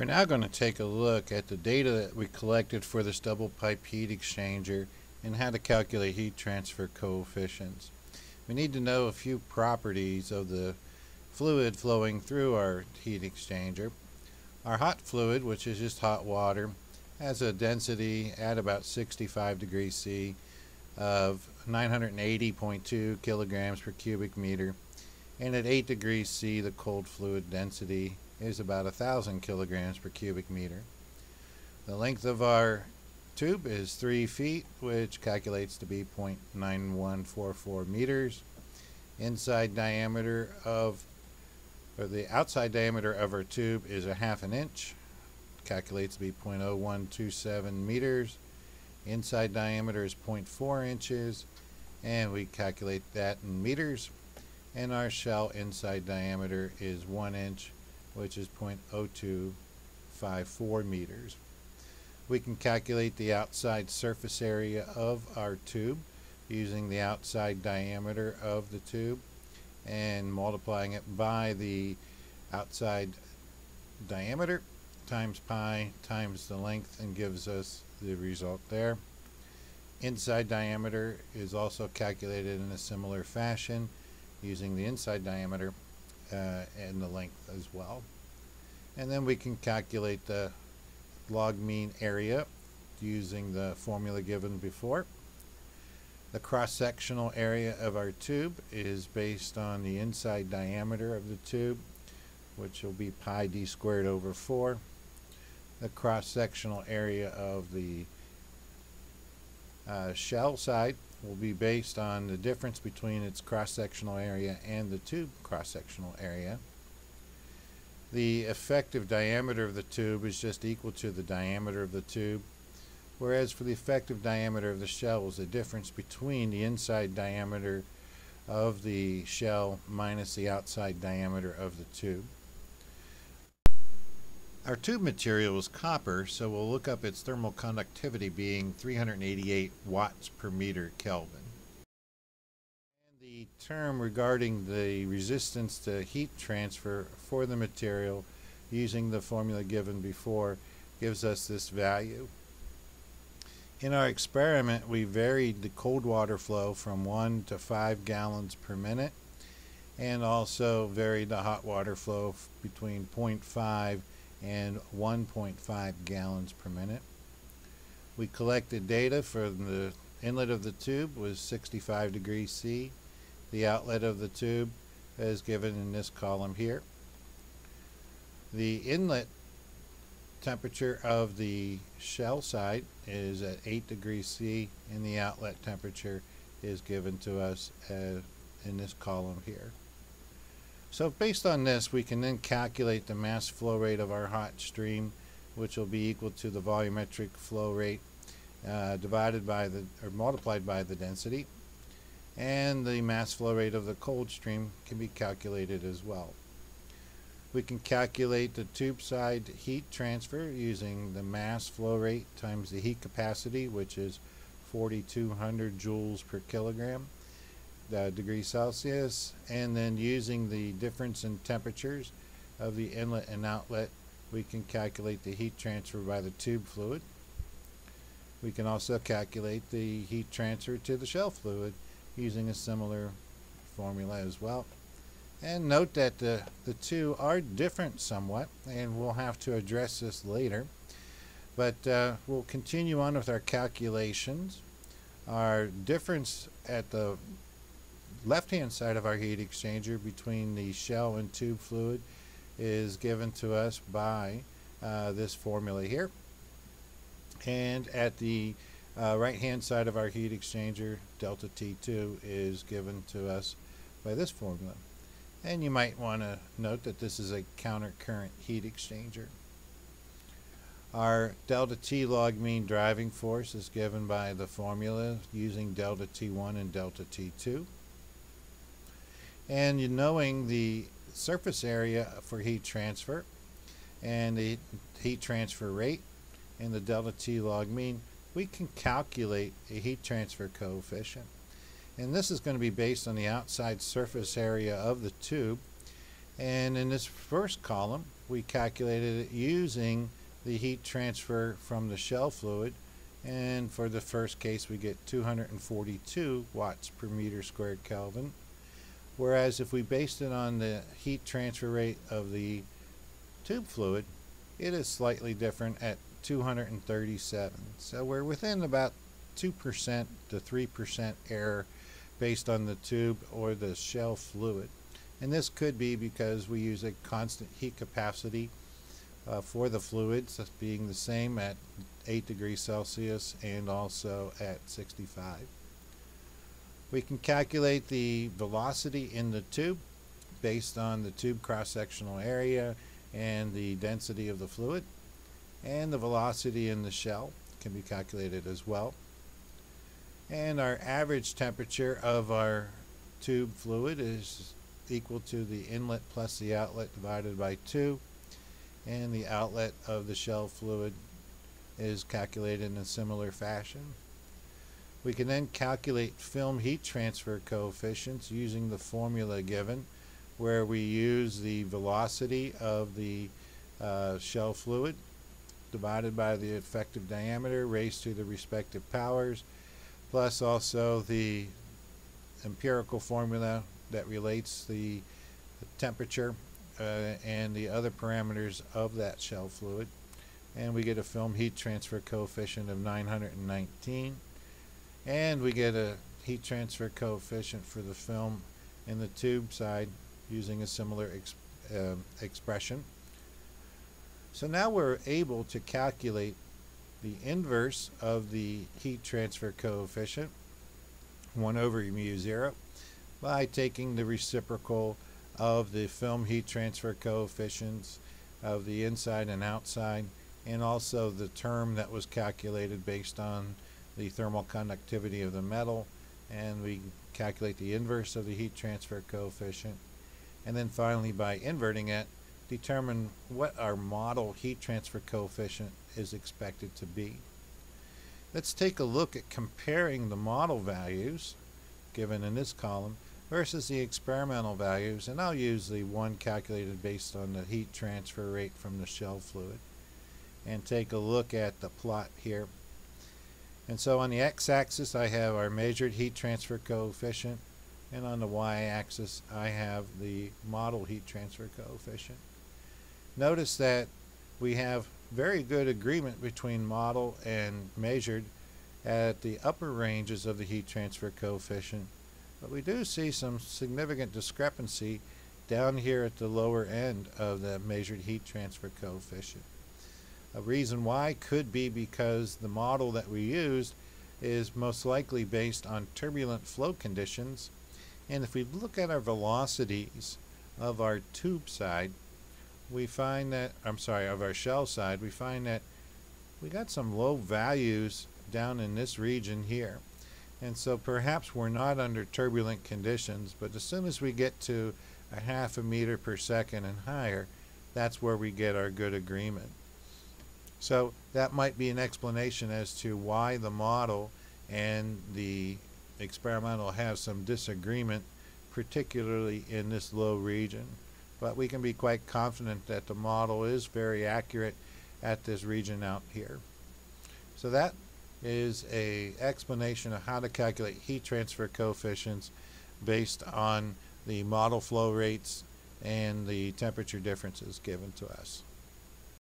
We're now going to take a look at the data that we collected for this double pipe heat exchanger and how to calculate heat transfer coefficients. We need to know a few properties of the fluid flowing through our heat exchanger. Our hot fluid, which is just hot water, has a density at about 65 degrees C of 980.2 kilograms per cubic meter and at 8 degrees C the cold fluid density is about a thousand kilograms per cubic meter. The length of our tube is 3 feet, which calculates to be 0.9144 meters. Inside diameter of, or the outside diameter of our tube is a half an inch, calculates to be 0.0127 meters. Inside diameter is 0.4 inches, and we calculate that in meters. And our shell inside diameter is 1 inch, which is 0.0254 meters. We can calculate the outside surface area of our tube using the outside diameter of the tube and multiplying it by the outside diameter times pi times the length and gives us the result there. Inside diameter is also calculated in a similar fashion using the inside diameter uh, and the length as well. And then we can calculate the log mean area using the formula given before. The cross-sectional area of our tube is based on the inside diameter of the tube, which will be pi d squared over 4. The cross-sectional area of the uh, shell side will be based on the difference between its cross-sectional area and the tube cross-sectional area. The effective diameter of the tube is just equal to the diameter of the tube, whereas for the effective diameter of the shell is the difference between the inside diameter of the shell minus the outside diameter of the tube. Our tube material is copper, so we'll look up its thermal conductivity being 388 watts per meter Kelvin. And the term regarding the resistance to heat transfer for the material using the formula given before gives us this value. In our experiment, we varied the cold water flow from 1 to 5 gallons per minute and also varied the hot water flow between 0.5 and 1.5 gallons per minute. We collected data from the inlet of the tube was 65 degrees C. The outlet of the tube is given in this column here. The inlet temperature of the shell side is at 8 degrees C and the outlet temperature is given to us uh, in this column here. So based on this, we can then calculate the mass flow rate of our hot stream, which will be equal to the volumetric flow rate uh, divided by the, or multiplied by the density. And the mass flow rate of the cold stream can be calculated as well. We can calculate the tube side heat transfer using the mass flow rate times the heat capacity, which is 4,200 joules per kilogram uh, degrees Celsius and then using the difference in temperatures of the inlet and outlet we can calculate the heat transfer by the tube fluid. We can also calculate the heat transfer to the shell fluid using a similar formula as well. And note that the, the two are different somewhat and we'll have to address this later. But uh, we'll continue on with our calculations. Our difference at the left hand side of our heat exchanger between the shell and tube fluid is given to us by uh, this formula here. And at the uh, right hand side of our heat exchanger delta T2 is given to us by this formula. And you might want to note that this is a counter current heat exchanger. Our delta T log mean driving force is given by the formula using delta T1 and delta T2 and knowing the surface area for heat transfer and the heat transfer rate and the delta T log mean, we can calculate a heat transfer coefficient. And this is going to be based on the outside surface area of the tube. And in this first column, we calculated it using the heat transfer from the shell fluid and for the first case we get 242 watts per meter squared Kelvin whereas if we based it on the heat transfer rate of the tube fluid it is slightly different at 237 so we're within about 2% to 3% error based on the tube or the shell fluid and this could be because we use a constant heat capacity uh, for the fluids being the same at 8 degrees Celsius and also at 65. We can calculate the velocity in the tube based on the tube cross-sectional area and the density of the fluid. And the velocity in the shell can be calculated as well. And our average temperature of our tube fluid is equal to the inlet plus the outlet divided by 2 and the outlet of the shell fluid is calculated in a similar fashion. We can then calculate film heat transfer coefficients using the formula given where we use the velocity of the uh, shell fluid divided by the effective diameter raised to the respective powers plus also the empirical formula that relates the temperature uh, and the other parameters of that shell fluid. And we get a film heat transfer coefficient of 919 and we get a heat transfer coefficient for the film in the tube side using a similar exp uh, expression. So now we're able to calculate the inverse of the heat transfer coefficient 1 over mu 0 by taking the reciprocal of the film heat transfer coefficients of the inside and outside and also the term that was calculated based on the thermal conductivity of the metal and we calculate the inverse of the heat transfer coefficient and then finally by inverting it determine what our model heat transfer coefficient is expected to be. Let's take a look at comparing the model values given in this column versus the experimental values and I'll use the one calculated based on the heat transfer rate from the shell fluid and take a look at the plot here and so on the x-axis I have our measured heat transfer coefficient. And on the y-axis I have the model heat transfer coefficient. Notice that we have very good agreement between model and measured at the upper ranges of the heat transfer coefficient. But we do see some significant discrepancy down here at the lower end of the measured heat transfer coefficient. A reason why could be because the model that we used is most likely based on turbulent flow conditions and if we look at our velocities of our tube side we find that I'm sorry of our shell side we find that we got some low values down in this region here and so perhaps we're not under turbulent conditions, but as soon as we get to a half a meter per second and higher, that's where we get our good agreement. So that might be an explanation as to why the model and the experimental have some disagreement, particularly in this low region. But we can be quite confident that the model is very accurate at this region out here. So that is a explanation of how to calculate heat transfer coefficients based on the model flow rates and the temperature differences given to us.